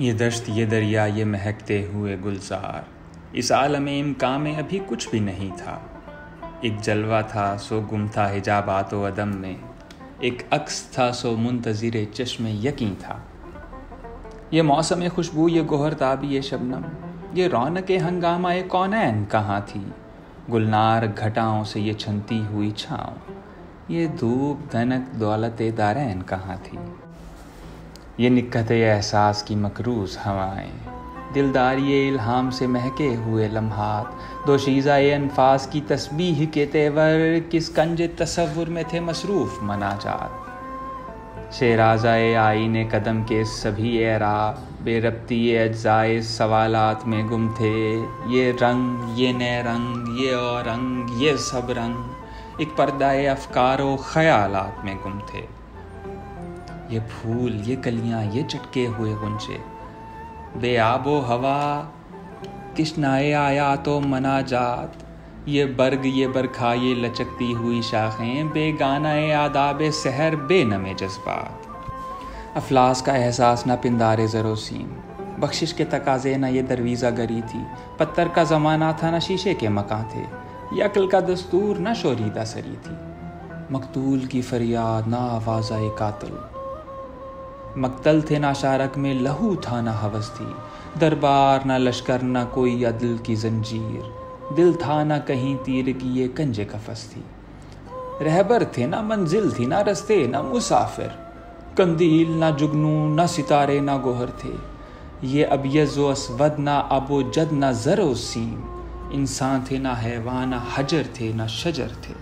ये दश्त, ये दरिया, ये महकते हुए गुलजार। इस आलम इमका में अभी कुछ भी नहीं था। एक जलवा था, सो गुम था हिजाबात व अदम में। एक अक्स था, सो मुंतज़िर चश्म यकीन था। ये मौसम खुशबू, ये गोहर ताबी, ये शबनम। ये रौनक हंगामा, ये कौनैन कहाँ थी? गुलनार घटाओं से ये छनती हुई छाँव। ये धूप, धनक, दौलत दारैन कहाँ थी? ये निकत एहसास की मकरूज हवाएँ। दिलदारी इल्हाम से महके हुए लम्हात। दो शीज़ा अनफास की तस्बीह के तेवर, किस कंज तस्वुर में थे मसरूफ़ मनाजात। शेराजाए आईने कदम के सभी एरा बेरबती अज्जाए सवालात में गुम थे। ये रंग, ये नए रंग, ये और रंग ये सब रंग, एक पर्दाए अफकार व ख्यालात में गुम थे। ये फूल, ये कलियाँ, ये चटके हुए गुंचे बेआबो हवा किश्नाए आया तो मना जात। ये बर्ग, ये बरखा, ये लचकती हुई शाखें बेगाना आदाब सहर बे नमे जज्बात। अफलास का एहसास ना पिंदारे ज़रोसीम। बख्शिश के तकाजे ना ये दरवीज़ा गरी थी। पत्थर का ज़माना था ना शीशे के मकान थे। ये अक्ल का दस्तूर ना शोरीदा सरी थी। मकतूल की फरियाद ना आवाज़ा कातल। मकतल थे ना शारक में, लहू था ना हवस थी। दरबार ना लश्कर ना कोई अदल की जंजीर। दिल था ना कहीं तीर की ये कंजे कफस थी। रहबर थे ना मंजिल थी, ना रस्ते, ना मुसाफिर। कंदील ना जुगनू, ना सितारे, ना गोहर थे। ये अब यजो असवद ना अबो जद ना जरो सीम। इंसान थे ना हैवान, ना हजर थे, ना शजर थे।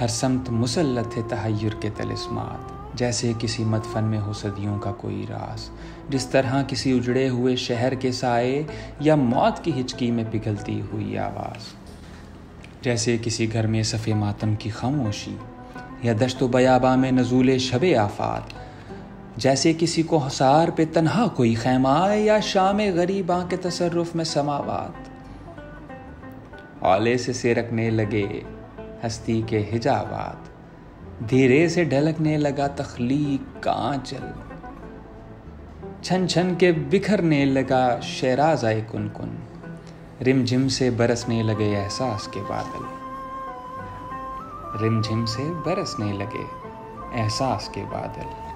हर समत मुसलत थे तहयर के तलिस्मात। जैसे किसी मदफन में हो सदियों का कोई रास। जिस तरह किसी उजड़े हुए शहर के साए या मौत की हिचकी में पिघलती हुई आवाज़। जैसे किसी घर में सफ़े मातम की खामोशी या दश्त बयाबा में नजूल शब आफात। जैसे किसी को हसार पे तनहा कोई खैमा या शाम गरीबा के तसरुफ में समावात। औले से सिरकने लगे हस्ती के हिजाबात। धीरे से ढलकने लगा तखलीक का आंचल छन छन के बिखरने लगा शेराज आए कुन कुन रिमझिम से बरसने लगे एहसास के बादल। रिमझिम से बरसने लगे एहसास के बादल।